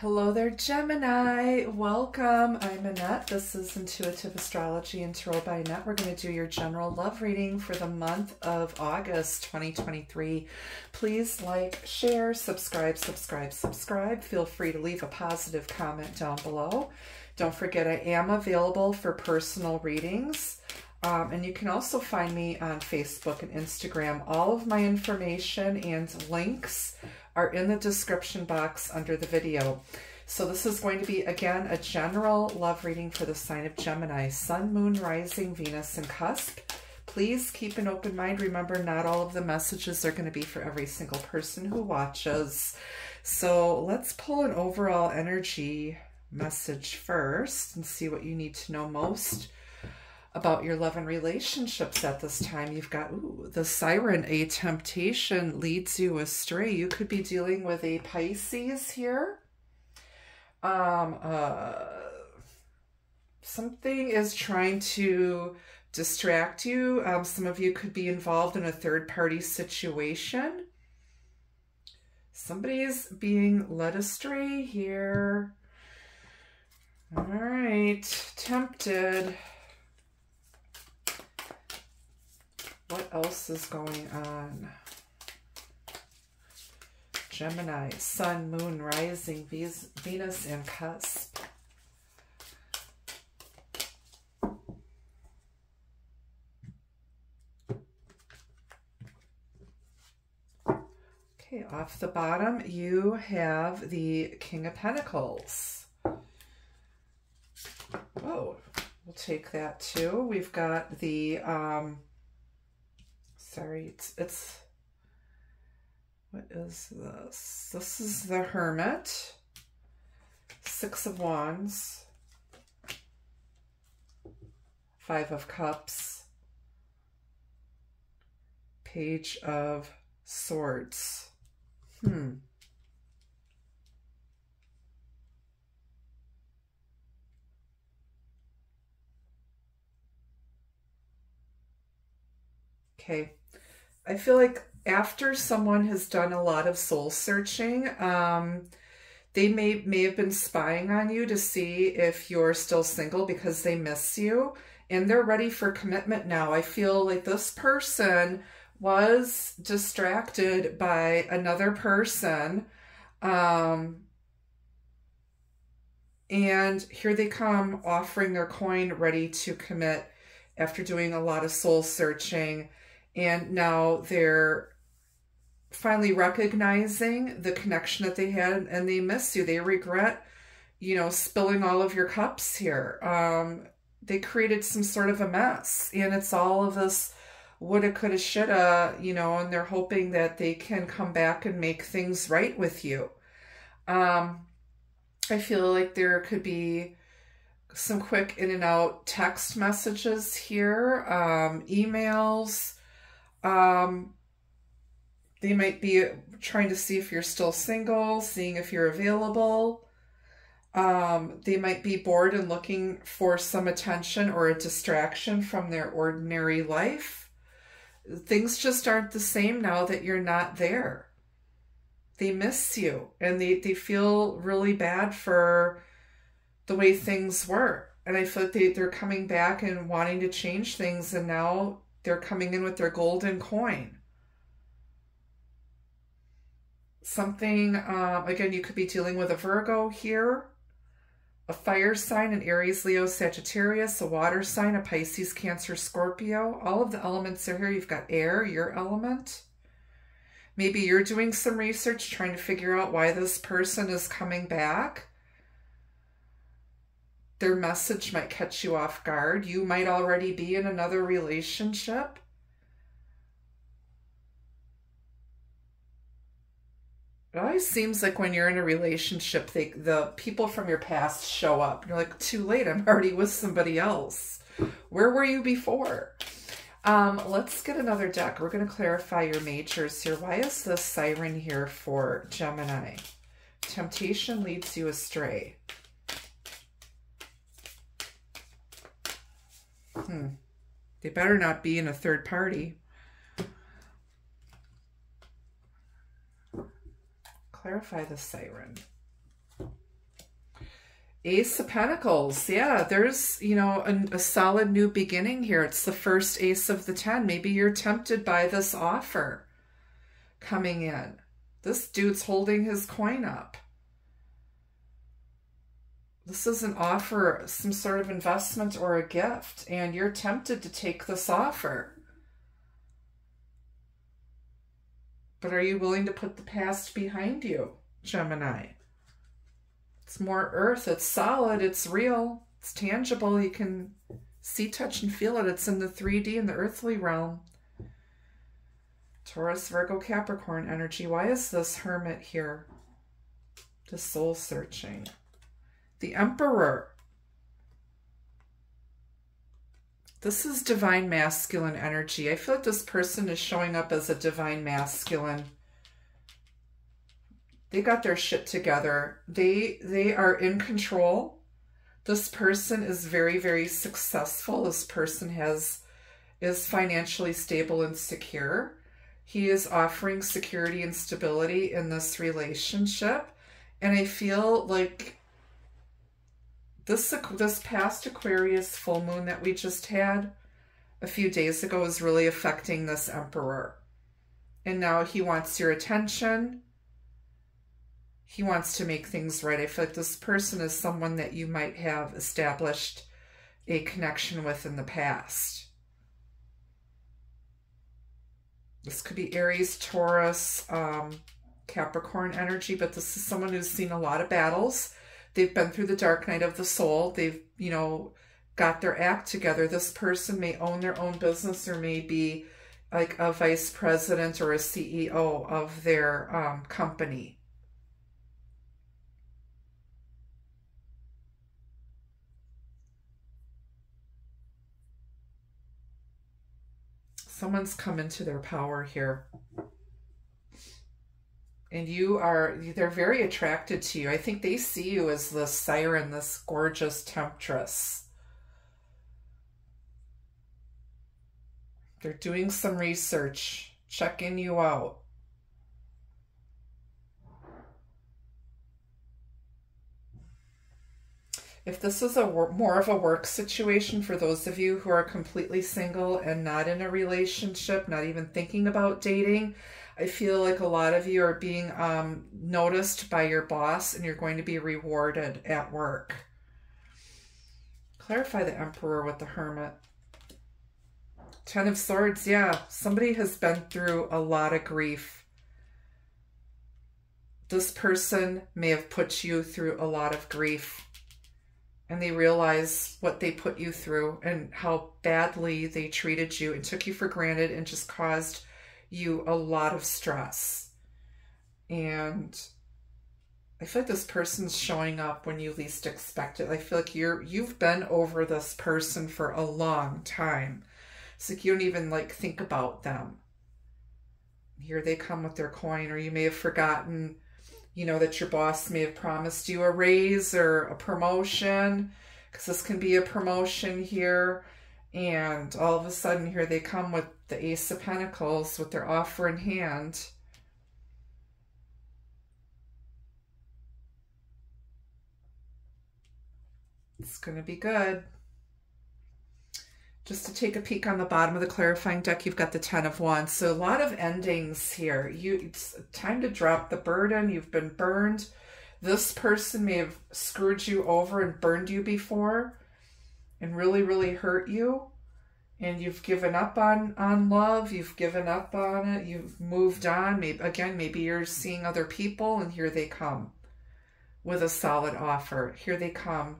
Hello there, Gemini. Welcome. I'm Annette. This is Intuitive Astrology and Tarot by Annette. We're going to do your general love reading for the month of August 2023. Please like, share, subscribe, subscribe, subscribe. Feel free to leave a positive comment down below. Don't forget, I am available for personal readings. Um, and you can also find me on Facebook and Instagram. All of my information and links are in the description box under the video. So this is going to be, again, a general love reading for the sign of Gemini, Sun, Moon, Rising, Venus, and Cusp. Please keep an open mind. Remember, not all of the messages are going to be for every single person who watches. So let's pull an overall energy message first and see what you need to know most about your love and relationships at this time. You've got ooh, the siren, a temptation leads you astray. You could be dealing with a Pisces here. Um, uh, something is trying to distract you. Um, some of you could be involved in a third party situation. Somebody's being led astray here. All right, tempted. What else is going on? Gemini, Sun, Moon, Rising, Venus, and Cusp. Okay, off the bottom, you have the King of Pentacles. Oh, we'll take that too. We've got the um, sorry, it's, it's, what is this? This is the Hermit, Six of Wands, Five of Cups, Page of Swords. Hmm. Okay. I feel like after someone has done a lot of soul searching, um, they may, may have been spying on you to see if you're still single because they miss you and they're ready for commitment now. I feel like this person was distracted by another person. Um, and here they come offering their coin ready to commit after doing a lot of soul searching and now they're finally recognizing the connection that they had and they miss you. They regret, you know, spilling all of your cups here. Um, they created some sort of a mess and it's all of this woulda, coulda, shoulda, you know, and they're hoping that they can come back and make things right with you. Um, I feel like there could be some quick in and out text messages here, um, emails, um, they might be trying to see if you're still single, seeing if you're available. Um, they might be bored and looking for some attention or a distraction from their ordinary life. Things just aren't the same now that you're not there. They miss you and they, they feel really bad for the way things were. And I feel like they, they're coming back and wanting to change things. And now they're coming in with their golden coin. Something, um, again, you could be dealing with a Virgo here, a fire sign, an Aries, Leo, Sagittarius, a water sign, a Pisces, Cancer, Scorpio. All of the elements are here. You've got air, your element. Maybe you're doing some research trying to figure out why this person is coming back their message might catch you off guard. You might already be in another relationship. It always seems like when you're in a relationship, they, the people from your past show up. You're like, too late, I'm already with somebody else. Where were you before? Um, let's get another deck. We're going to clarify your majors here. Why is the siren here for Gemini? Temptation leads you astray. Hmm. They better not be in a third party. Clarify the siren. Ace of Pentacles. Yeah, there's, you know, a, a, solid new beginning here. It's the first Ace of the Ten. Maybe you're tempted by this offer coming in. This dude's holding his coin up. This is an offer, some sort of investment or a gift, and you're tempted to take this offer. But are you willing to put the past behind you, Gemini? It's more earth. It's solid. It's real. It's tangible. You can see, touch, and feel it. It's in the 3D in the earthly realm. Taurus, Virgo, Capricorn energy. Why is this hermit here? The soul searching. The emperor. This is divine masculine energy. I feel like this person is showing up as a divine masculine they got their shit together. They they are in control. This person is very very successful. This person has is financially stable and secure. He is offering security and stability in this relationship. And I feel like this this past Aquarius full moon that we just had a few days ago is really affecting this emperor. And now he wants your attention he wants to make things right. I feel like this person is someone that you might have established a connection with in the past. This could be Aries, Taurus, um, Capricorn energy, but this is someone who's seen a lot of battles. They've been through the dark night of the soul. They've, you know, got their act together. This person may own their own business or may be like a vice president or a CEO of their um, company. someone's come into their power here and you are they're very attracted to you. I think they see you as the siren this gorgeous temptress. They're doing some research checking you out. If this is a more of a work situation for those of you who are completely single and not in a relationship, not even thinking about dating, I feel like a lot of you are being um, noticed by your boss and you're going to be rewarded at work. Clarify the Emperor with the Hermit. Ten of Swords, yeah, somebody has been through a lot of grief. This person may have put you through a lot of grief and they realize what they put you through and how badly they treated you and took you for granted and just caused you a lot of stress. And I feel like this person's showing up when you least expect it. I feel like you're you've been over this person for a long time. It's like you don't even like think about them. Here they come with their coin, or you may have forgotten you know, that your boss may have promised you a raise or a promotion, because this can be a promotion here. And all of a sudden, here they come with the Ace of Pentacles with their offer in hand. It's going to be good. Just to take a peek on the bottom of the clarifying deck, you've got the Ten of Wands. So a lot of endings here. You, It's time to drop the burden. You've been burned. This person may have screwed you over and burned you before and really, really hurt you. And you've given up on, on love. You've given up on it. You've moved on. Maybe Again, maybe you're seeing other people and here they come with a solid offer. Here they come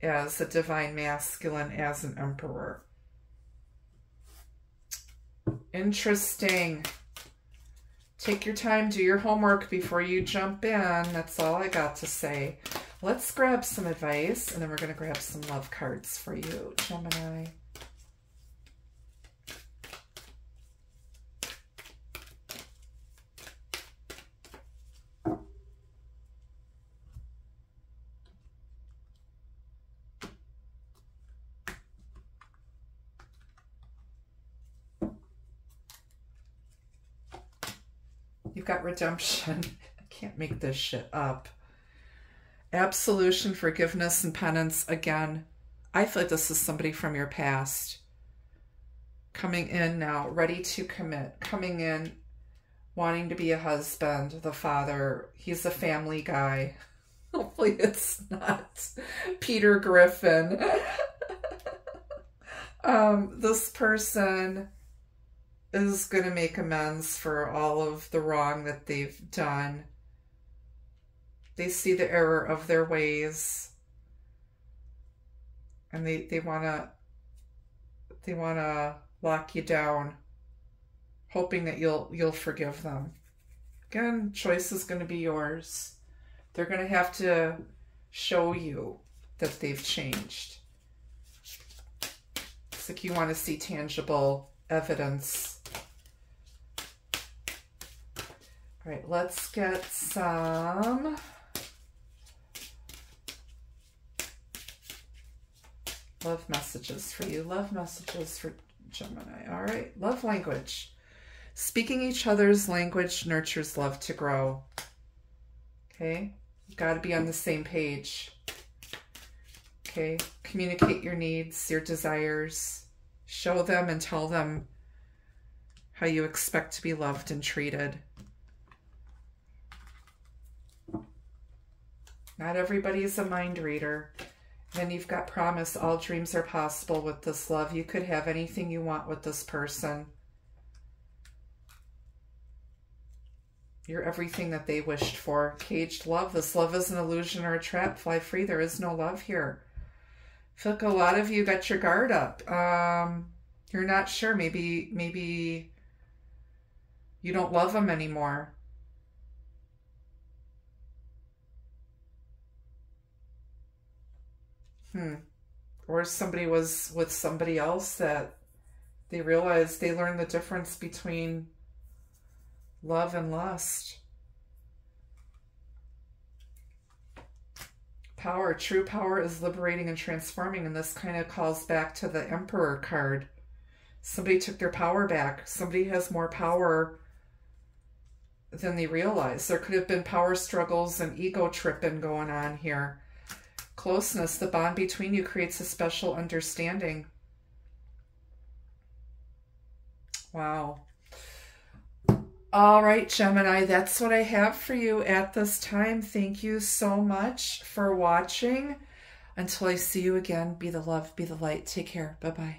as a divine masculine, as an emperor. Interesting. Take your time, do your homework before you jump in. That's all I got to say. Let's grab some advice, and then we're going to grab some love cards for you, Gemini. You've got redemption. I can't make this shit up. Absolution, forgiveness, and penance. Again, I feel like this is somebody from your past coming in now, ready to commit, coming in, wanting to be a husband, the father. He's a family guy. Hopefully, it's not Peter Griffin. um, this person is going to make amends for all of the wrong that they've done. They see the error of their ways and they, they want to they want to lock you down hoping that you'll you'll forgive them. Again, choice is going to be yours. They're going to have to show you that they've changed. It's like you want to see tangible evidence. All right, let's get some love messages for you. Love messages for Gemini. All right, love language. Speaking each other's language nurtures love to grow. Okay, you've got to be on the same page. Okay, communicate your needs, your desires. Show them and tell them how you expect to be loved and treated. Not everybody is a mind reader. Then you've got promise. All dreams are possible with this love. You could have anything you want with this person. You're everything that they wished for. Caged love. This love is an illusion or a trap. Fly free. There is no love here. I feel like a lot of you got your guard up. Um, you're not sure. Maybe, maybe you don't love them anymore. Hmm. Or somebody was with somebody else that they realized they learned the difference between love and lust. Power, true power is liberating and transforming, and this kind of calls back to the Emperor card. Somebody took their power back. Somebody has more power than they realize. There could have been power struggles and ego tripping going on here. Closeness, the bond between you creates a special understanding. Wow. All right, Gemini, that's what I have for you at this time. Thank you so much for watching. Until I see you again, be the love, be the light. Take care. Bye bye.